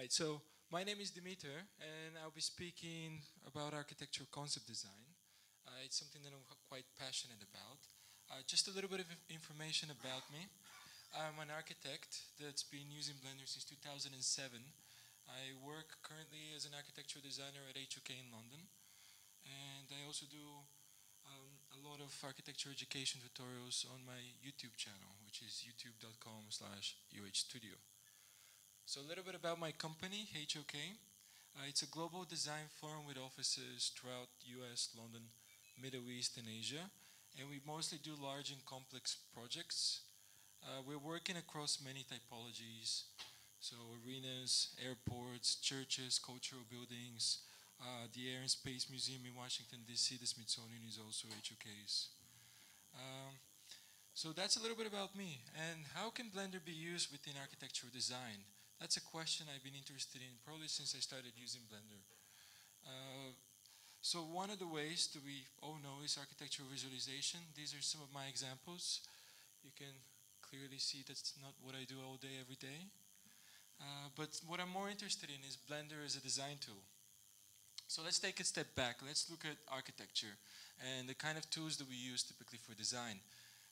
Right, so my name is Dimitar, and I'll be speaking about architectural concept design. Uh, it's something that I'm quite passionate about. Uh, just a little bit of information about me. I'm an architect that's been using Blender since 2007. I work currently as an architectural designer at HOK in London, and I also do um, a lot of architecture education tutorials on my YouTube channel, which is youtube.com slash uhstudio. So a little bit about my company, HOK. Uh, it's a global design firm with offices throughout US, London, Middle East, and Asia. And we mostly do large and complex projects. Uh, we're working across many typologies. So arenas, airports, churches, cultural buildings, uh, the Air and Space Museum in Washington, D.C., the Smithsonian is also HOK's. Um, so that's a little bit about me. And how can Blender be used within architectural design? That's a question I've been interested in probably since I started using Blender. Uh, so one of the ways that we all know is architectural visualization. These are some of my examples. You can clearly see that's not what I do all day, every day. Uh, but what I'm more interested in is Blender as a design tool. So let's take a step back. Let's look at architecture and the kind of tools that we use typically for design.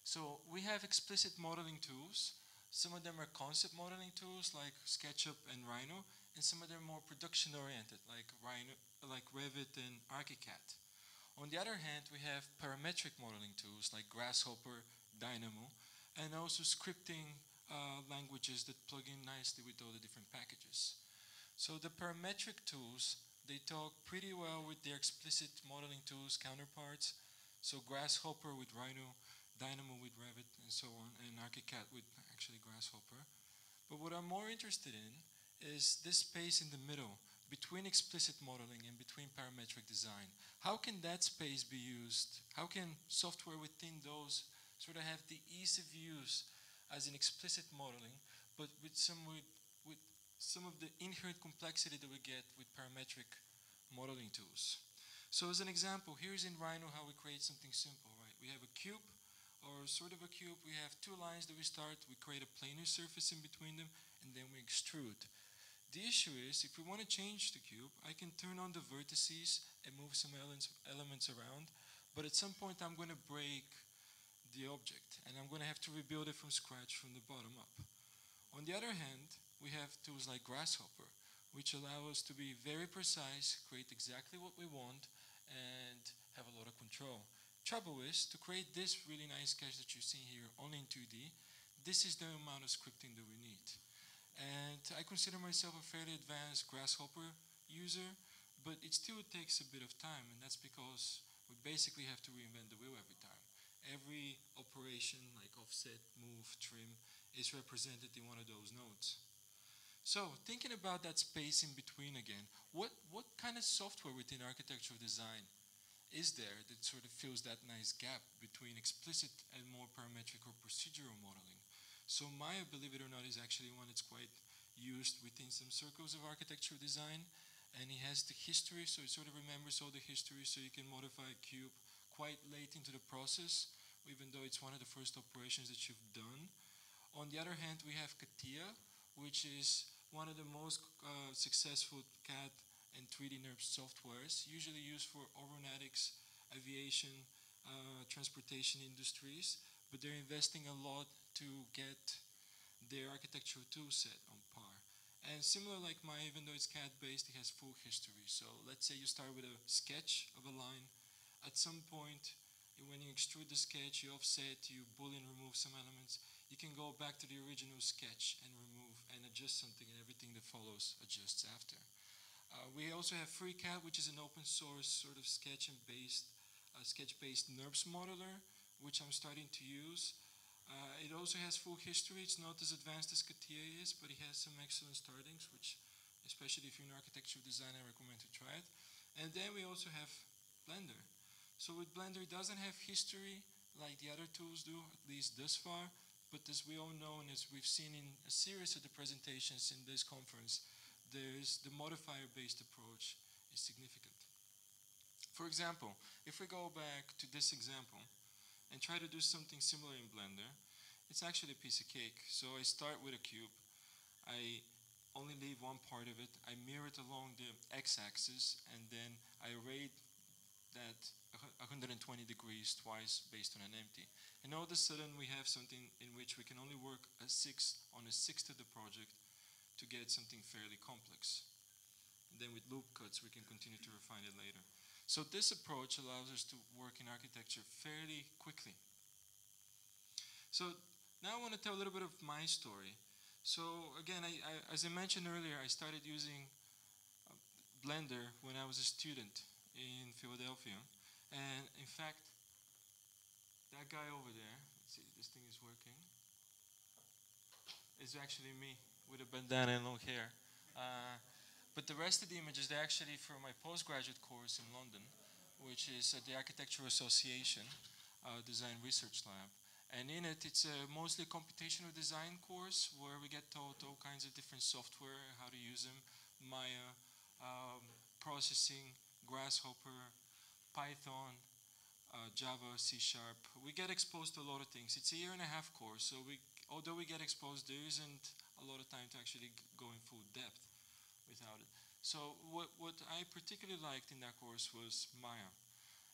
So we have explicit modeling tools some of them are concept modeling tools like SketchUp and Rhino, and some of them are more production oriented like Rhino, like Revit and ArchiCAD. On the other hand, we have parametric modeling tools like Grasshopper, Dynamo, and also scripting uh, languages that plug in nicely with all the different packages. So the parametric tools, they talk pretty well with their explicit modeling tools counterparts. So Grasshopper with Rhino Dynamo with Revit and so on, and ArchiCAD with actually Grasshopper. But what I'm more interested in is this space in the middle between explicit modeling and between parametric design. How can that space be used? How can software within those sort of have the ease of use as an explicit modeling, but with some with, with some of the inherent complexity that we get with parametric modeling tools. So as an example, here's in Rhino how we create something simple, right? We have a cube or sort of a cube, we have two lines that we start, we create a planar surface in between them, and then we extrude. The issue is, if we want to change the cube, I can turn on the vertices and move some elements around, but at some point I'm going to break the object, and I'm going to have to rebuild it from scratch from the bottom up. On the other hand, we have tools like Grasshopper, which allow us to be very precise, create exactly what we want, and have a lot of control. Trouble is, to create this really nice sketch that you see here only in 2D, this is the amount of scripting that we need. And I consider myself a fairly advanced Grasshopper user, but it still takes a bit of time, and that's because we basically have to reinvent the wheel every time. Every operation, like offset, move, trim, is represented in one of those nodes. So, thinking about that space in between again, what, what kind of software within architectural design is there that sort of fills that nice gap between explicit and more parametric or procedural modeling. So Maya, believe it or not, is actually one that's quite used within some circles of architectural design. And it has the history, so it sort of remembers all the history, so you can modify a cube quite late into the process, even though it's one of the first operations that you've done. On the other hand, we have CATIA, which is one of the most uh, successful CAD and 3D NURBS softwares, usually used for aeronautics, aviation, uh, transportation industries, but they're investing a lot to get their architectural tool set on par. And similar like Maya, even though it's CAD based, it has full history. So let's say you start with a sketch of a line. At some point, when you extrude the sketch, you offset, you boolean remove some elements, you can go back to the original sketch and remove and adjust something and everything that follows adjusts after. Uh, we also have FreeCAD, which is an open source sort of sketch and based, uh, sketch-based NURBS modeler, which I'm starting to use. Uh, it also has full history. It's not as advanced as CATIA is, but it has some excellent startings, which, especially if you're an architectural designer, I recommend to try it. And then we also have Blender. So with Blender, it doesn't have history like the other tools do, at least thus far. But as we all know, and as we've seen in a series of the presentations in this conference, there's the modifier-based approach is significant. For example, if we go back to this example and try to do something similar in Blender, it's actually a piece of cake. So I start with a cube. I only leave one part of it. I mirror it along the x-axis, and then I array that 120 degrees twice based on an empty. And all of a sudden, we have something in which we can only work a sixth on a sixth of the project to get something fairly complex. And then with loop cuts, we can continue to refine it later. So this approach allows us to work in architecture fairly quickly. So now I want to tell a little bit of my story. So again, I, I, as I mentioned earlier, I started using uh, Blender when I was a student in Philadelphia. And in fact, that guy over there, let's see, this thing is working, is actually me with a bandana and long hair. Uh, but the rest of the images, they're actually from my postgraduate course in London, which is at the Architectural Association uh, Design Research Lab. And in it, it's a mostly computational design course where we get taught all kinds of different software, how to use them, Maya, um, processing, Grasshopper, Python, uh, Java, C Sharp. We get exposed to a lot of things. It's a year and a half course, so we, although we get exposed, there isn't a lot of time to actually go in full depth without it. So what, what I particularly liked in that course was Maya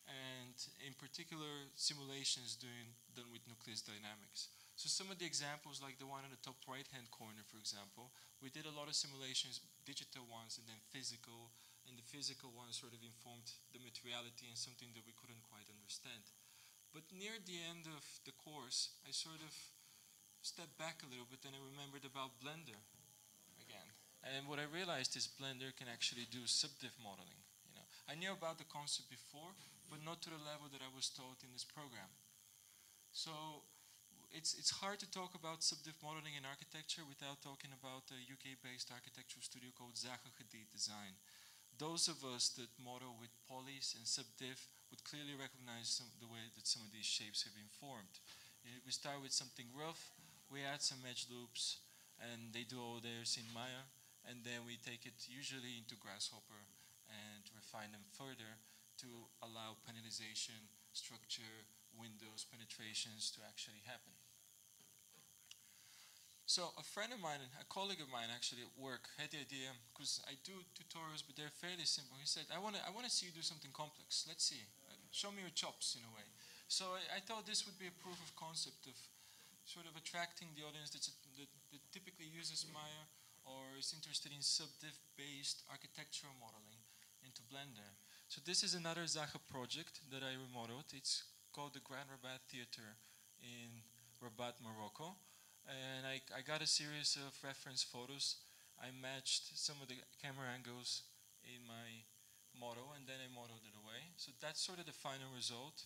and in particular simulations doing, done with nucleus dynamics. So some of the examples, like the one in the top right-hand corner, for example, we did a lot of simulations, digital ones and then physical, and the physical ones sort of informed the materiality and something that we couldn't quite understand. But near the end of the course, I sort of stepped back a little bit then I remembered about Blender again. And what I realized is Blender can actually do subdiv modeling. You know, I knew about the concept before, but not to the level that I was taught in this program. So it's, it's hard to talk about subdiv modeling in architecture without talking about a UK-based architectural studio called Zaha Hadid Design. Those of us that model with polys and subdiv would clearly recognize some, the way that some of these shapes have been formed. Uh, we start with something rough, we add some edge loops, and they do all theirs in Maya, and then we take it usually into Grasshopper and refine them further to allow panelization, structure, windows, penetrations to actually happen. So a friend of mine, a colleague of mine actually at work had the idea, because I do tutorials, but they're fairly simple. He said, I want to I wanna see you do something complex. Let's see. Show me your chops in a way. So I, I thought this would be a proof of concept of sort of attracting the audience that's, that, that typically uses Maya or is interested in subdiv-based architectural modeling into Blender. So this is another Zaha project that I remodeled. It's called the Grand Rabat Theater in Rabat, Morocco. And I, I got a series of reference photos. I matched some of the camera angles in my model and then I modeled it away. So that's sort of the final result.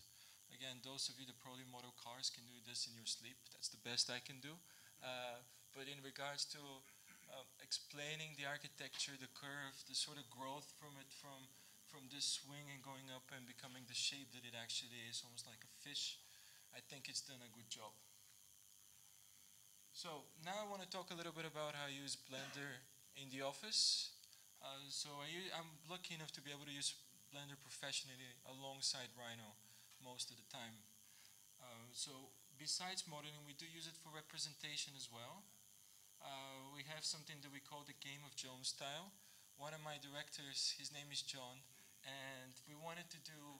Again, those of you that probably model cars can do this in your sleep. That's the best I can do. Uh, but in regards to uh, explaining the architecture, the curve, the sort of growth from it from from this swing and going up and becoming the shape that it actually is, almost like a fish, I think it's done a good job. So now I want to talk a little bit about how I use Blender in the office. Uh, so I am lucky enough to be able to use Blender professionally alongside Rhino most of the time. Uh, so besides modeling, we do use it for representation as well. Uh, we have something that we call the Game of Jones style. One of my directors, his name is John, and we wanted to do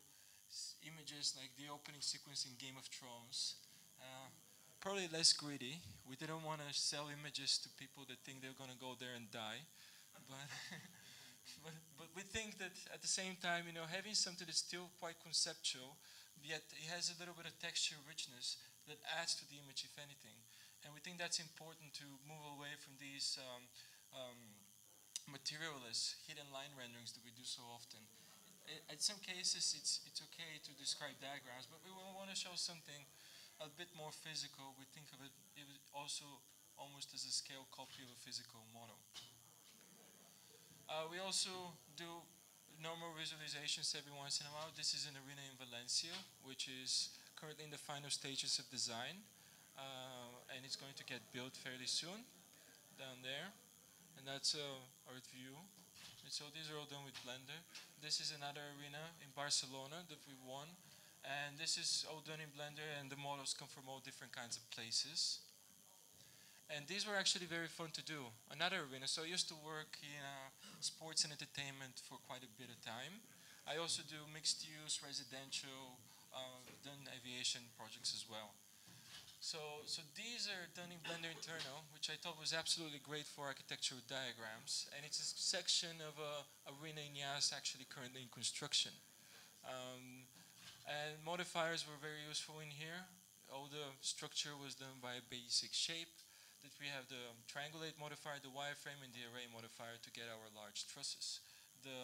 images like the opening sequence in Game of Thrones. Uh, probably less greedy. We didn't want to sell images to people that think they're going to go there and die. But, but, but we think that at the same time, you know, having something that's still quite conceptual, yet it has a little bit of texture richness that adds to the image, if anything. And we think that's important to move away from these um, um, materialist hidden line renderings that we do so often in some cases it's, it's okay to describe diagrams, but we want to show something a bit more physical. We think of it also almost as a scale copy of a physical model. Uh, we also do normal visualizations every once in a while. This is an arena in Valencia, which is currently in the final stages of design. Uh, and it's going to get built fairly soon down there. And that's uh, our view. And so these are all done with Blender. This is another arena in Barcelona that we won. And this is all done in Blender and the models come from all different kinds of places. And these were actually very fun to do. Another arena. So I used to work in uh, sports and entertainment for quite a bit of time. I also do mixed use, residential, uh, done aviation projects as well. So, so these are done in Blender Internal, which I thought was absolutely great for architectural diagrams. And it's a section of a arena in Yas actually currently in construction. Um, and modifiers were very useful in here. All the structure was done by a basic shape. That we have the triangulate modifier, the wireframe, and the array modifier to get our large trusses. The,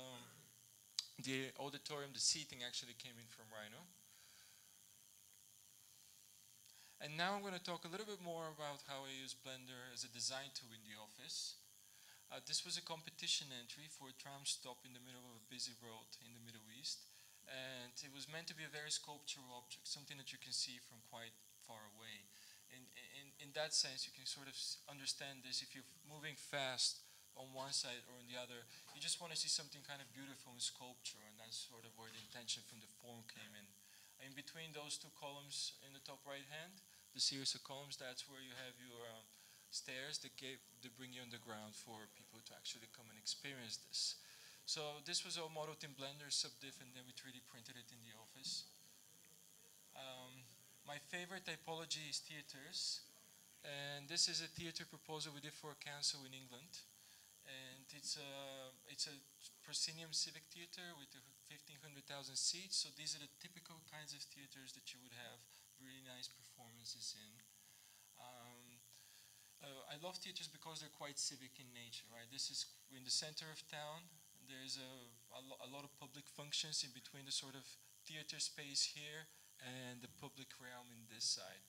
the auditorium, the seating actually came in from Rhino. And now I'm going to talk a little bit more about how I use Blender as a design tool in the office. Uh, this was a competition entry for a tram stop in the middle of a busy road in the Middle East. And it was meant to be a very sculptural object, something that you can see from quite far away. In, that sense, you can sort of understand this if you're moving fast on one side or on the other. You just want to see something kind of beautiful in sculpture, and that's sort of where the intention from the form came in. In between those two columns in the top right hand, the series of columns, that's where you have your uh, stairs that, gave, that bring you underground for people to actually come and experience this. So this was all modeled in Blender, subdiv, and then we 3D printed it in the office. Um, my favorite typology is theaters. And this is a theater proposal we did for a council in England. And it's a, it's a proscenium civic theater with 1,500,000 seats. So these are the typical kinds of theaters that you would have really nice performances in. Um, uh, I love theaters because they're quite civic in nature, right? This is in the center of town. There's a, a, lo a lot of public functions in between the sort of theater space here and the public realm in this side.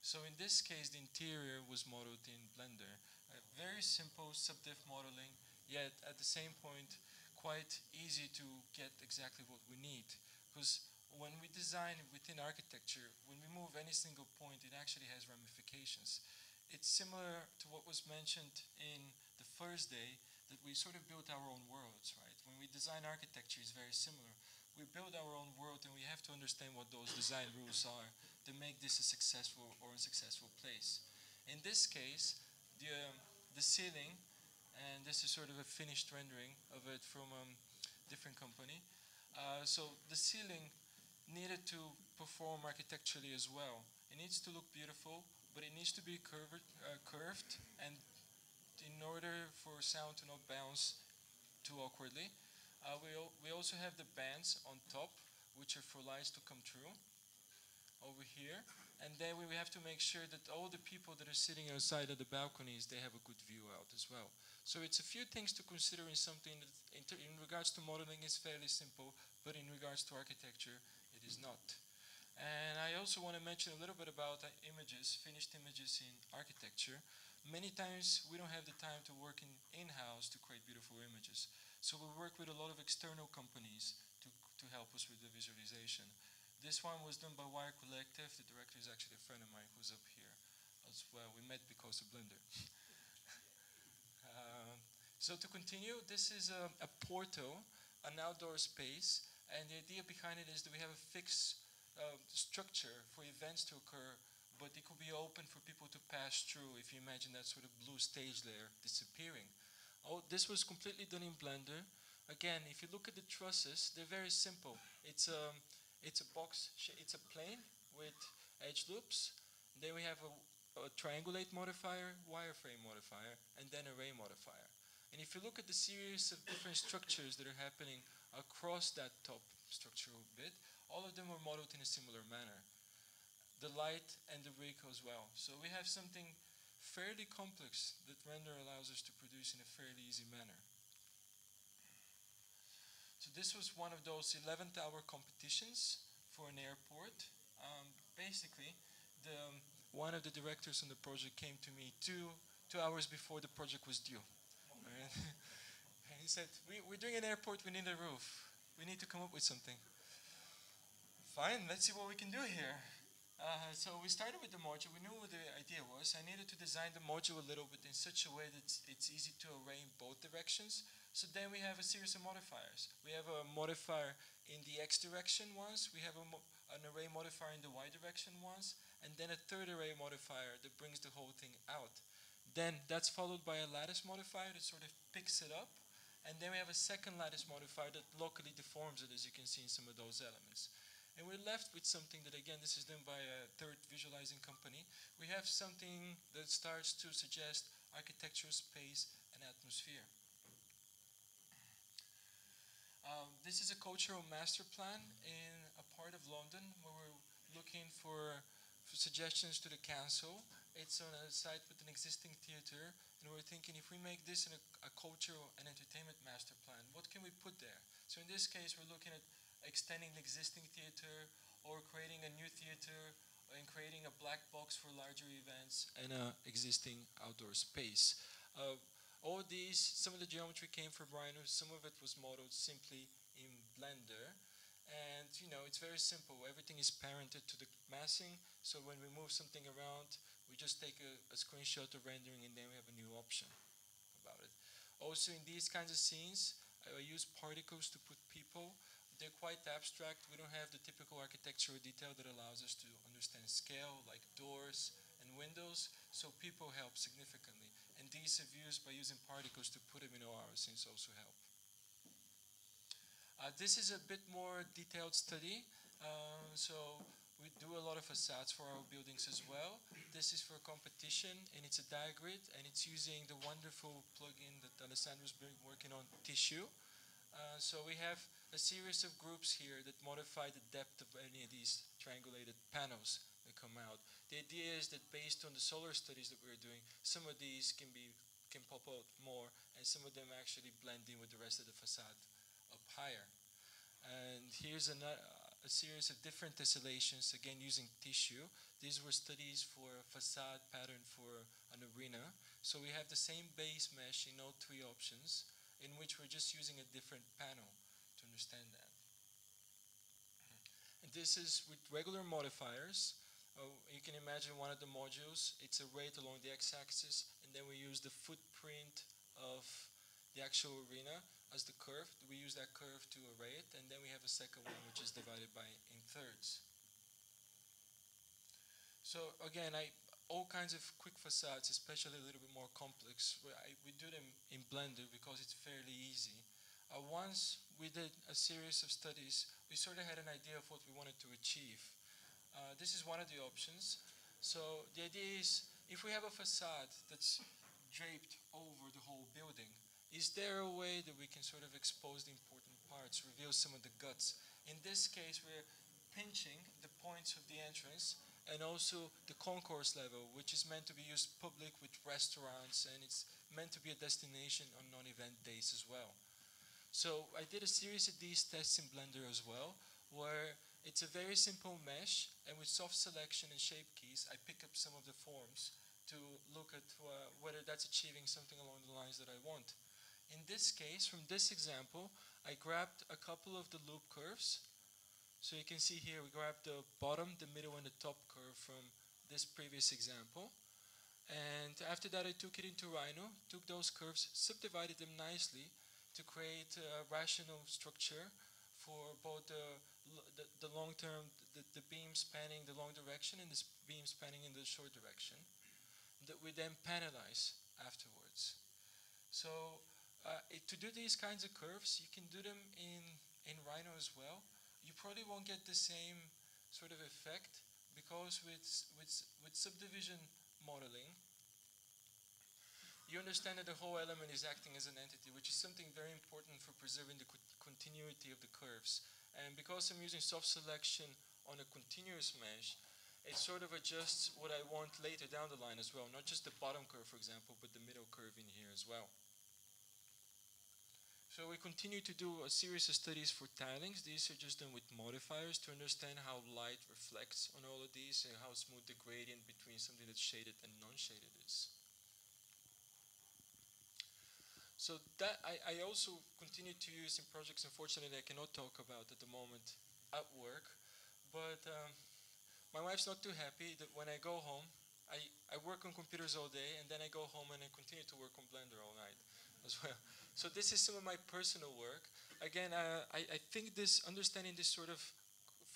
So in this case, the interior was modeled in Blender. Uh, very simple subdiv modeling, yet at the same point, quite easy to get exactly what we need. Because when we design within architecture, when we move any single point, it actually has ramifications. It's similar to what was mentioned in the first day, that we sort of built our own worlds, right? When we design architecture, it's very similar. We build our own world and we have to understand what those design rules are to make this a successful or unsuccessful place. In this case, the, um, the ceiling, and this is sort of a finished rendering of it from a um, different company. Uh, so the ceiling needed to perform architecturally as well. It needs to look beautiful, but it needs to be curved, uh, curved and in order for sound to not bounce too awkwardly. Uh, we, we also have the bands on top, which are for lights to come through over here. And then we have to make sure that all the people that are sitting outside of the balconies, they have a good view out as well. So it's a few things to consider in something that in, in regards to modeling is fairly simple, but in regards to architecture, it is not. And I also want to mention a little bit about uh, images, finished images in architecture. Many times we don't have the time to work in in-house to create beautiful images. So we work with a lot of external companies to, to help us with the visualization. This one was done by Wire Collective. The director is actually a friend of mine who's up here as well. We met because of Blender. uh, so to continue, this is a, a portal, an outdoor space, and the idea behind it is that we have a fixed uh, structure for events to occur but it could be open for people to pass through if you imagine that sort of blue stage layer disappearing. Oh, this was completely done in Blender. Again, if you look at the trusses, they're very simple. It's a, it's a box, it's a plane with edge loops. Then we have a, a triangulate modifier, wireframe modifier, and then array modifier. And if you look at the series of different structures that are happening across that top structural bit, all of them are modeled in a similar manner the light and the rig as well. So we have something fairly complex that render allows us to produce in a fairly easy manner. This was one of those 11th hour competitions for an airport. Um, basically, the, um, one of the directors on the project came to me two, two hours before the project was due. and he said, we, we're doing an airport, we need a roof. We need to come up with something. Fine, let's see what we can do here. Uh, so we started with the module. We knew what the idea was. I needed to design the module a little bit in such a way that it's, it's easy to array in both directions. So then we have a series of modifiers. We have a modifier in the x direction once, we have an array modifier in the y direction once, and then a third array modifier that brings the whole thing out. Then that's followed by a lattice modifier that sort of picks it up. And then we have a second lattice modifier that locally deforms it, as you can see in some of those elements. And we're left with something that, again, this is done by a third visualizing company. We have something that starts to suggest architectural space and atmosphere. Um, this is a cultural master plan in a part of London where we're looking for, for suggestions to the council. It's on a site with an existing theater, and we're thinking if we make this in a, a cultural and entertainment master plan, what can we put there? So in this case, we're looking at extending the existing theater or creating a new theater and creating a black box for larger events and an existing outdoor space. Uh, all these, some of the geometry came from Rhino, some of it was modeled simply in Blender. And you know, it's very simple. Everything is parented to the massing, so when we move something around, we just take a, a screenshot of rendering and then we have a new option about it. Also in these kinds of scenes, I use particles to put people. They're quite abstract. We don't have the typical architectural detail that allows us to understand scale, like doors and windows, so people help significantly these used by using particles to put them in OR scenes also help. Uh, this is a bit more detailed study. Uh, so we do a lot of facades for our buildings as well. This is for competition and it's a diagrid and it's using the wonderful plugin that Alessandro's been working on, Tissue. Uh, so we have a series of groups here that modify the depth of any of these triangulated panels that come out. The idea is that based on the solar studies that we're doing, some of these can be can pop out more, and some of them actually blend in with the rest of the facade up higher. And here's a, uh, a series of different tessellations, again using tissue. These were studies for a facade pattern for an arena. So we have the same base mesh in all three options, in which we're just using a different panel understand that. Hmm. And this is with regular modifiers. Oh, you can imagine one of the modules, it's a rate along the x-axis, and then we use the footprint of the actual arena as the curve. We use that curve to array it, and then we have a second one which is divided by in thirds. So again, I, all kinds of quick facades, especially a little bit more complex, I, we do them in Blender because it's fairly easy. Uh, once we did a series of studies, we sort of had an idea of what we wanted to achieve. Uh, this is one of the options. So the idea is, if we have a facade that's draped over the whole building, is there a way that we can sort of expose the important parts, reveal some of the guts? In this case, we're pinching the points of the entrance and also the concourse level, which is meant to be used public with restaurants and it's meant to be a destination on non-event days as well. So I did a series of these tests in Blender as well, where it's a very simple mesh, and with soft selection and shape keys, I pick up some of the forms to look at uh, whether that's achieving something along the lines that I want. In this case, from this example, I grabbed a couple of the loop curves. So you can see here, we grabbed the bottom, the middle, and the top curve from this previous example. And after that, I took it into Rhino, took those curves, subdivided them nicely to create a rational structure for both the the, the long term, the, the beam spanning the long direction and the beam spanning in the short direction that we then panelize afterwards. So uh, it, to do these kinds of curves, you can do them in, in Rhino as well. You probably won't get the same sort of effect because with, with, with subdivision modeling, you understand that the whole element is acting as an entity, which is something very important for preserving the co continuity of the curves. And because I'm using soft selection on a continuous mesh, it sort of adjusts what I want later down the line as well. Not just the bottom curve, for example, but the middle curve in here as well. So we continue to do a series of studies for tilings. These are just done with modifiers to understand how light reflects on all of these and how smooth the gradient between something that's shaded and non-shaded is. So that I, I also continue to use in projects, unfortunately, I cannot talk about at the moment at work. But um, my wife's not too happy that when I go home, I, I work on computers all day, and then I go home and I continue to work on Blender all night as well. So this is some of my personal work. Again, uh, I, I think this understanding this sort of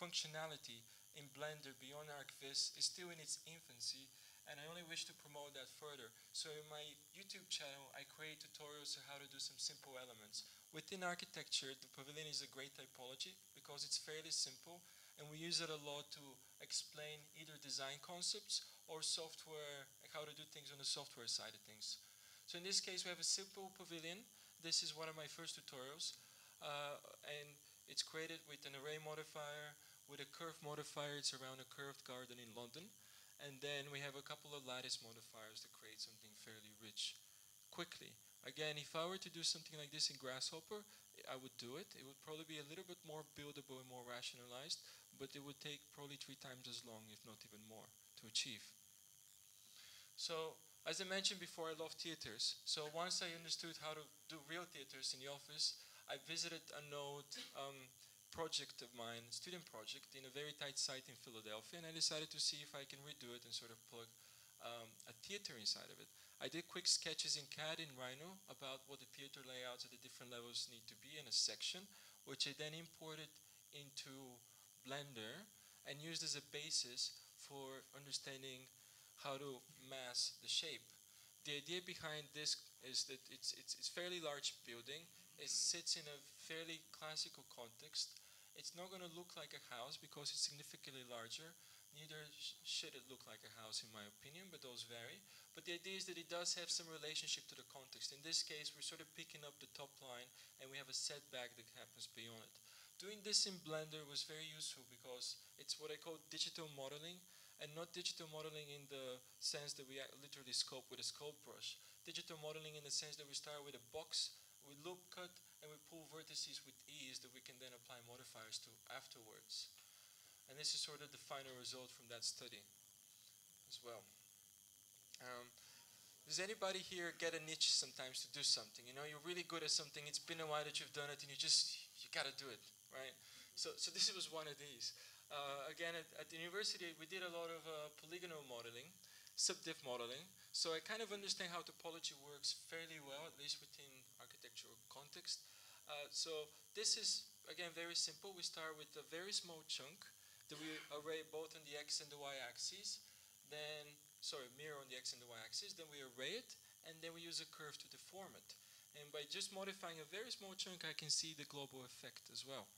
functionality in Blender beyond ArchViz is still in its infancy, and I only wish to promote that further. So in my YouTube channel, I create tutorials on how to do some simple elements. Within architecture, the pavilion is a great typology because it's fairly simple, and we use it a lot to explain either design concepts or software, like how to do things on the software side of things. So in this case, we have a simple pavilion. This is one of my first tutorials, uh, and it's created with an array modifier, with a curve modifier. It's around a curved garden in London. And then we have a couple of lattice modifiers to create something fairly rich quickly. Again, if I were to do something like this in Grasshopper, I would do it. It would probably be a little bit more buildable and more rationalized, but it would take probably three times as long, if not even more, to achieve. So, as I mentioned before, I love theaters. So once I understood how to do real theaters in the office, I visited a node um, project of mine, student project, in a very tight site in Philadelphia, and I decided to see if I can redo it and sort of plug um, a theater inside of it. I did quick sketches in CAD in Rhino about what the theater layouts at the different levels need to be in a section, which I then imported into Blender and used as a basis for understanding how to mass the shape. The idea behind this is that it's, it's, it's fairly large building. It sits in a fairly classical context it's not going to look like a house because it's significantly larger. Neither sh should it look like a house, in my opinion, but those vary. But the idea is that it does have some relationship to the context. In this case, we're sort of picking up the top line, and we have a setback that happens beyond it. Doing this in Blender was very useful because it's what I call digital modeling, and not digital modeling in the sense that we literally sculpt with a sculpt brush. Digital modeling in the sense that we start with a box, we loop cut, and we pull vertices with ease that we can then apply modifiers to afterwards. And this is sort of the final result from that study as well. Um, does anybody here get a niche sometimes to do something? You know, you're really good at something, it's been a while that you've done it, and you just, you gotta do it, right? So, so this was one of these. Uh, again, at, at, the university, we did a lot of uh, polygonal modeling, subdiv modeling, so I kind of understand how topology works fairly well, at least within architectural context. Uh, so this is, again, very simple. We start with a very small chunk that we array both on the x and the y axes. Then, sorry, mirror on the x and the y axis. Then we array it, and then we use a curve to deform it. And by just modifying a very small chunk, I can see the global effect as well.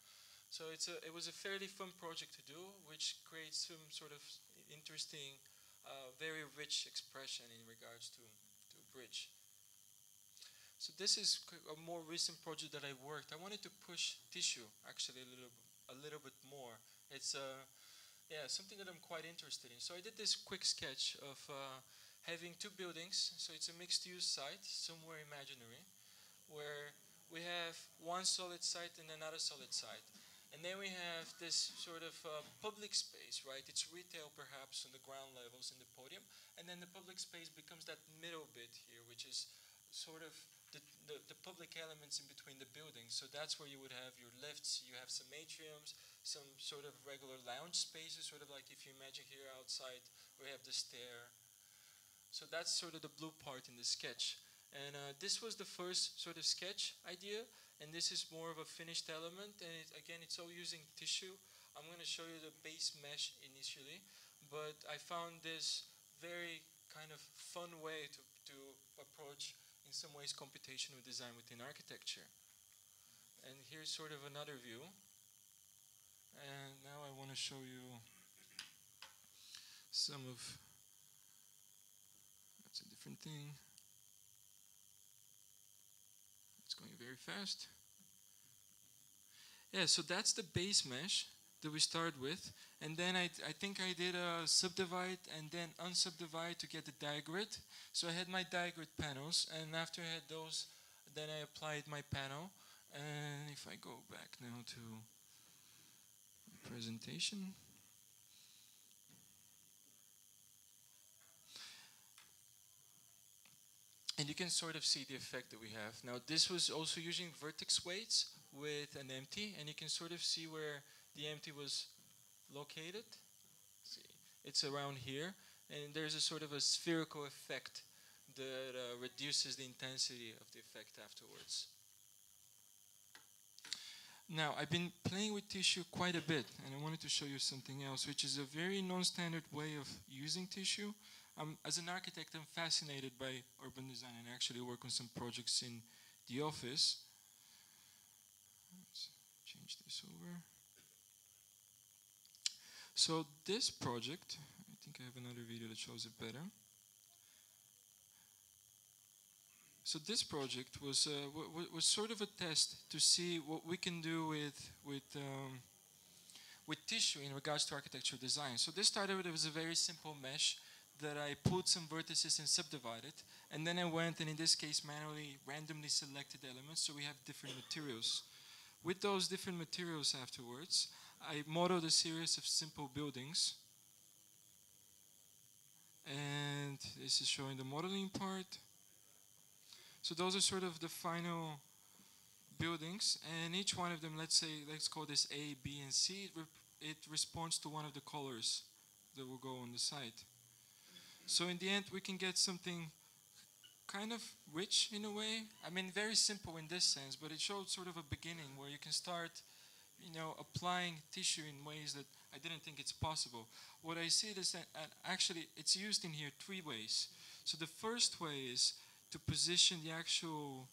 So it's a, it was a fairly fun project to do, which creates some sort of interesting, uh, very rich expression in regards to, to bridge. So this is a more recent project that I worked. I wanted to push tissue actually a little, a little bit more. It's uh, yeah, something that I'm quite interested in. So I did this quick sketch of uh, having two buildings. So it's a mixed-use site, somewhere imaginary, where we have one solid site and another solid site. And then we have this sort of uh, public space, right? It's retail perhaps on the ground levels in the podium. And then the public space becomes that middle bit here, which is sort of the, the, the, public elements in between the buildings. So that's where you would have your lifts, you have some atriums, some sort of regular lounge spaces, sort of like if you imagine here outside, we have the stair. So that's sort of the blue part in the sketch. And uh, this was the first sort of sketch idea, and this is more of a finished element. And it, again, it's all using tissue. I'm going to show you the base mesh initially, but I found this very kind of fun way to, to approach in some ways computational design within architecture. And here's sort of another view. And now I want to show you some of, that's a different thing. It's going very fast. Yeah, so that's the base mesh that we start with. And then I, I think I did a subdivide and then unsubdivide to get the diagrid. So I had my diagrid panels, and after I had those, then I applied my panel. And if I go back now to presentation. And you can sort of see the effect that we have. Now this was also using vertex weights with an empty, and you can sort of see where the empty was located. See, it's around here, and there's a sort of a spherical effect that uh, reduces the intensity of the effect afterwards. Now, I've been playing with tissue quite a bit, and I wanted to show you something else, which is a very non-standard way of using tissue. I'm, as an architect, I'm fascinated by urban design and actually work on some projects in the office. Let's change this over. So this project, I think I have another video that shows it better. So this project was uh, was sort of a test to see what we can do with with um, with tissue in regards to architectural design. So this started with it was a very simple mesh that I put some vertices and subdivided, and then I went and in this case manually randomly selected elements so we have different materials. With those different materials afterwards, I modeled a series of simple buildings. And this is showing the modeling part. So those are sort of the final buildings, and each one of them, let's say, let's call this A, B, and C, it, it responds to one of the colors that will go on the site. So in the end, we can get something kind of rich in a way. I mean, very simple in this sense, but it showed sort of a beginning where you can start, you know, applying tissue in ways that I didn't think it's possible. What I see is that actually it's used in here three ways. So the first way is to position the actual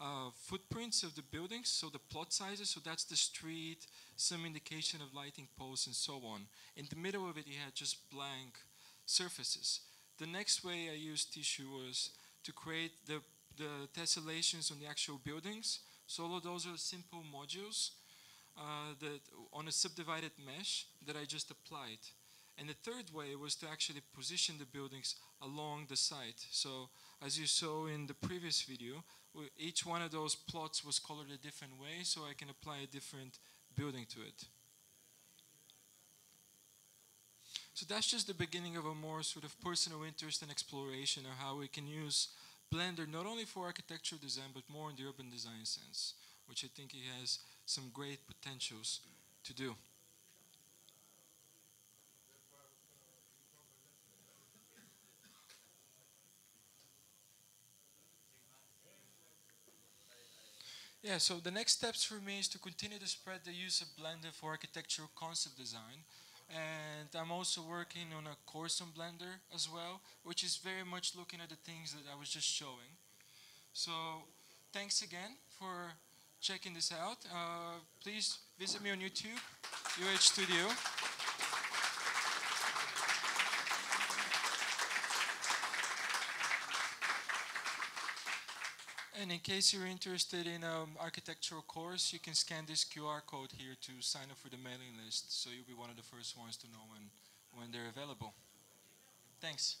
uh, footprints of the buildings, so the plot sizes, so that's the street, some indication of lighting posts and so on. In the middle of it you had just blank surfaces. The next way I used tissue was to create the, the tessellations on the actual buildings. So all of those are simple modules uh, that on a subdivided mesh that I just applied. And the third way was to actually position the buildings along the site. So as you saw in the previous video, each one of those plots was colored a different way so I can apply a different building to it. So that's just the beginning of a more sort of personal interest and exploration of how we can use Blender not only for architectural design but more in the urban design sense, which I think it has some great potentials to do. Yeah, so the next steps for me is to continue to spread the use of Blender for architectural concept design. And I'm also working on a course on Blender as well, which is very much looking at the things that I was just showing. So thanks again for checking this out. Uh, please visit me on YouTube, UH Studio. And in case you're interested in an um, architectural course, you can scan this QR code here to sign up for the mailing list. So you'll be one of the first ones to know when, when they're available. Thanks.